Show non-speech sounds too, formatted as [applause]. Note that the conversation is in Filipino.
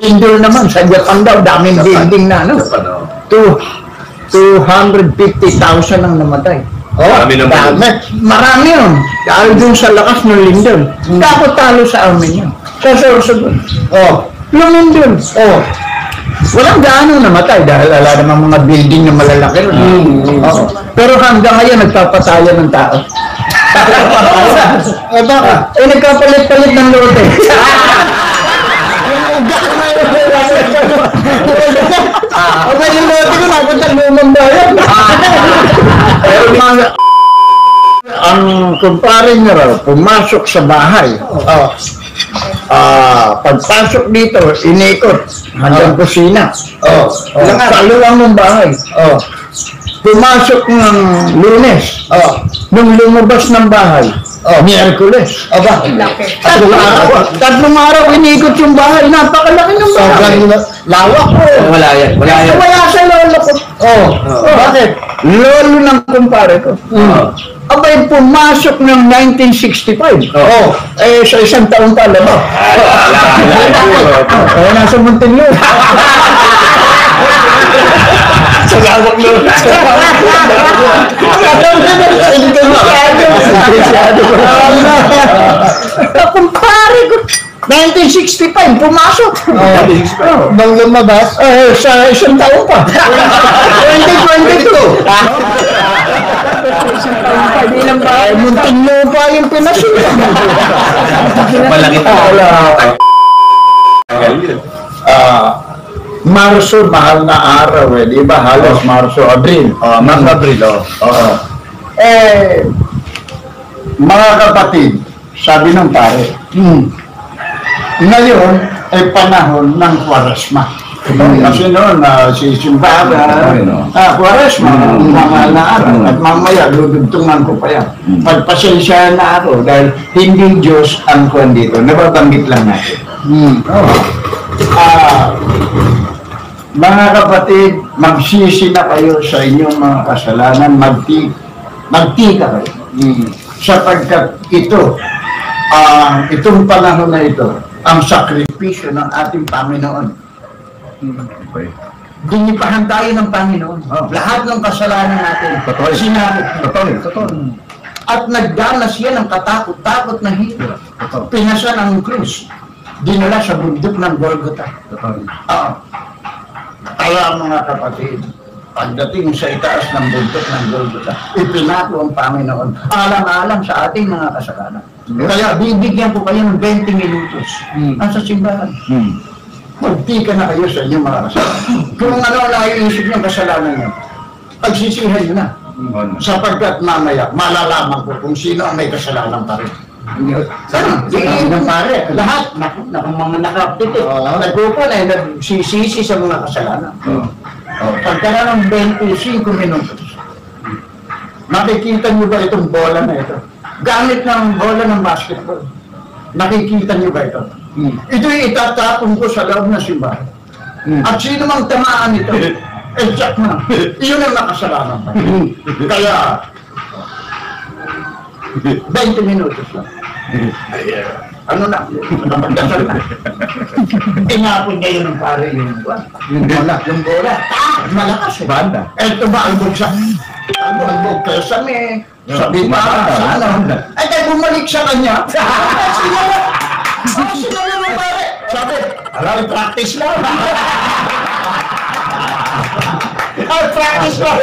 Indoor naman, sa Japan daw, daming building na, ano? Japan, oh. Two, 250,000 ang namatay. Oh, Marami naman. Dami. Marami yun. Dahil dun sa lakas ng lindol. Dapat talo sa amin yun. Sa Sorsogon. Oh. Lumindol. Oh. Walang gaano namatay dahil wala namang mga building na malalaki ron. Oo. Pero hanggang ngayon, nagpapataya ng tao. [laughs] eh baka? Eh nagkapalit-palit ng lote. [laughs] Ang may yung lote ko, napunta lumang bayan. Pero mga ang kumpare niya raw, pumasok sa bahay. Oh. Ah, pagpasok dito, inikot hanggang kusina. Oh. oh. Sa luwang ng bahay. Oh. Pumasok ng lunes. Oh. Nung lumabas ng bahay, oh. Miyerkules. Aba, tatlong araw. Tatlong araw inikot yung bahay. Napakalaki ng bahay. Lawak ko. Wala yan. Wala yan. Wala sa lolo ko. Oh. Bakit? Lolo ng kumpare ko. Oh. Abay, pumasok ng 1965. Oh. Eh, sa isang taon pa, lalo. [laughs] Eh, nasa Muntinlupa. Sa lawak nun. Kumpare 1965, pumasok. Oh. Nang lumabas? Eh, sa isang taon pa. 2022. Hindi lang ba? Eh, Muntinlupa yung pinasok. Malaki pa. Wala. Ah, Marso, mahal na araw eh, di ba? Halos Marso, Abril. Oh, Mark Abril, oh. Oo. Eh, mga kapatid, sabi ng pare, hmm, ngayon ay panahon ng kwaresma. Kasi noon, na si Simbaga, Mm. ah, kwaresma, Mm. mga na araw, Mm. at mamaya, dudugtungan ko pa yan. Pagpasensyahan na ako dahil hindi Diyos ang kwan dito. Nababanggit lang natin. Oo. Ah, mga kapatid, magsisi na kayo sa inyong mga kasalanan, magti magtika kayo. Sapagkat ito, ah, itong panahon na ito, ang sakripisyo ng ating Panginoon. Okay. Dinipahan tayo ng Panginoon. Oh. Lahat ng kasalanan natin, Totoo yun. sinapit. Totoo. At nagdanas yan ng katakot-takot na hirap. Totoo. Pinasa ng krus. Dinala sa bundok ng Golgotha. Totoo. Oo. Kaya mga kapatid, pagdating sa itaas ng bundok ng Golgotha, ipinako ang Panginoon. Alam-alam sa ating mga kasalanan. Kaya bibigyan ko kayo ng 20 minutos. Hmm. Nasa simbahan. Hmm. Magtika na kayo sa inyong mga kasalanan. Kung ano ang naiisip ng kasalanan nyo, pagsisihan nyo na. Ano? Sapagkat mamaya, malalaman ko kung sino ang may kasalanan pa rin. Sana, hindi ng pare. Lahat, naku, naku, mga nakapitik. Nagpupo na, nagsisisi sa mga kasalanan. Oh. Oh, pagkaroon ng 25 minutos, makikita niyo ba itong bola na ito? Gamit ng bola ng basketball. Nakikita niyo ba ito? Hmm. Ito'y itatapon ko sa loob ng simbahan. Hmm. At sino mang tamaan ito, [laughs] eh, check na. Iyon ang nakasalanan pa. Kaya, 20 minutos lang. Ano na? Magdasal na. Tinapon niya yun ng pare yung yung bola. Yung bola. Malakas eh. Banda. Eto ba albog sa albog, albog kayo sa may sa Yeah, bintana, banda, sa ano. banda. Ay, kaya bumalik sa kanya. Sinala. [laughs] Ah, sinala [laughs] ng pare. Sabi, alam, practice lang. [laughs] Ah, practice lang.